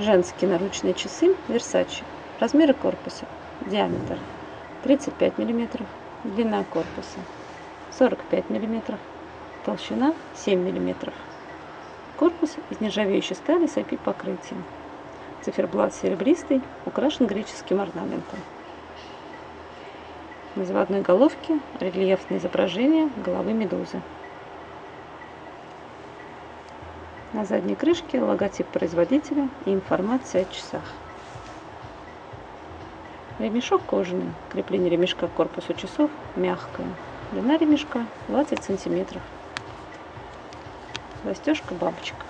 Женские наручные часы Versace. Размеры корпуса. Диаметр 35 мм. Длина корпуса 45 мм. Толщина 7 мм. Корпус из нержавеющей стали с IP-покрытием. Циферблат серебристый, украшен греческим орнаментом. На заводной головке рельефное изображение головы медузы. На задней крышке логотип производителя и информация о часах. Ремешок кожаный. Крепление ремешка к корпусу часов мягкое. Длина ремешка 20 сантиметров. Застежка бабочка.